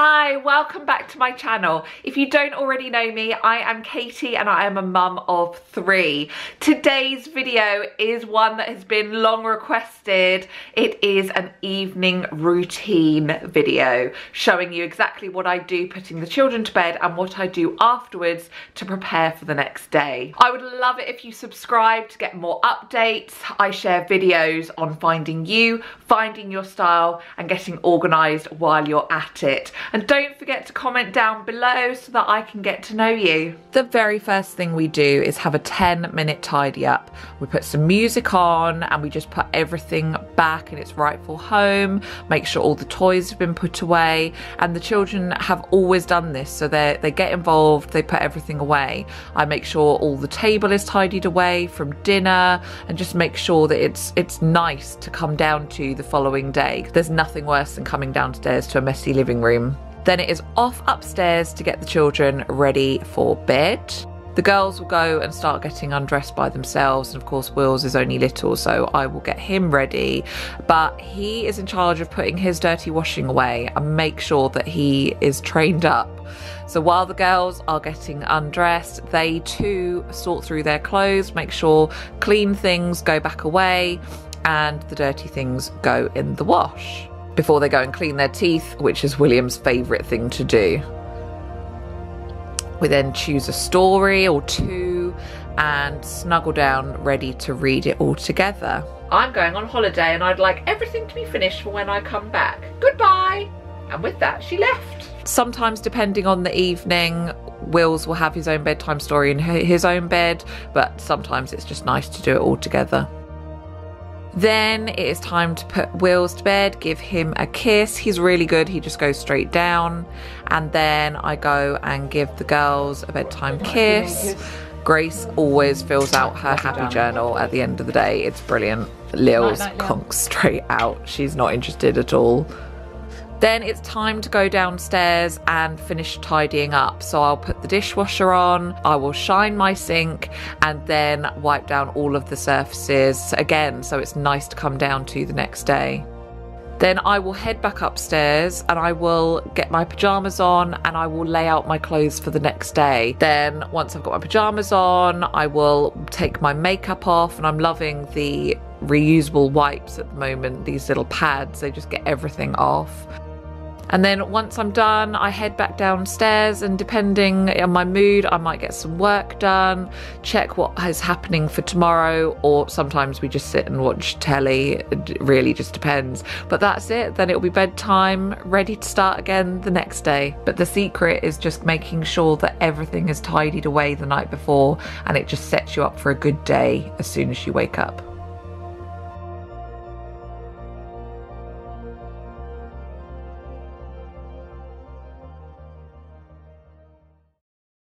Hi, welcome back to my channel. If you don't already know me, I am Katy and I am a mum of three. Today's video is one that has been long requested. It is an evening routine video showing you exactly what I do putting the children to bed and what I do afterwards to prepare for the next day. I would love it if you subscribe to get more updates. I share videos on finding you, finding your style and getting organised while you're at it. And don't forget to comment down below so that I can get to know you. The very first thing we do is have a 10 minute tidy up. We put some music on and we just put everything back in its rightful home, make sure all the toys have been put away and the children have always done this so they they get involved, they put everything away. I make sure all the table is tidied away from dinner and just make sure that it's it's nice to come down to the following day. There's nothing worse than coming downstairs to a messy living room. Then it is off upstairs to get the children ready for bed. The girls will go and start getting undressed by themselves. And of course, Wills is only little, so I will get him ready. But he is in charge of putting his dirty washing away and make sure that he is trained up. So while the girls are getting undressed, they too sort through their clothes, make sure clean things go back away and the dirty things go in the wash before they go and clean their teeth, which is William's favourite thing to do. We then choose a story or two and snuggle down ready to read it all together. I'm going on holiday and I'd like everything to be finished for when I come back. Goodbye! And with that, she left. Sometimes, depending on the evening, Wills will have his own bedtime story in his own bed, but sometimes it's just nice to do it all together. Then it is time to put Wills to bed, give him a kiss. He's really good, he just goes straight down. And then I go and give the girls a bedtime kiss. Grace always fills out her happy journal at the end of the day. It's brilliant. Lils conks straight out. She's not interested at all. Then it's time to go downstairs and finish tidying up. So I'll put the dishwasher on, I will shine my sink, and then wipe down all of the surfaces again so it's nice to come down to the next day. Then I will head back upstairs and I will get my pajamas on and I will lay out my clothes for the next day. Then, once I've got my pajamas on, I will take my makeup off and I'm loving the reusable wipes at the moment, these little pads, they just get everything off. And then once I'm done, I head back downstairs, and depending on my mood, I might get some work done, check what is happening for tomorrow, or sometimes we just sit and watch telly. It really just depends. But that's it, then it'll be bedtime, ready to start again the next day. But the secret is just making sure that everything is tidied away the night before, and it just sets you up for a good day as soon as you wake up.